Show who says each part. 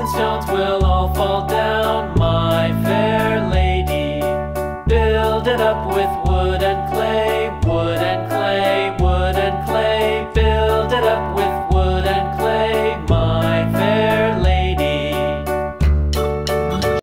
Speaker 1: and stones will all fall down, my fair lady. Build it up with wood and clay.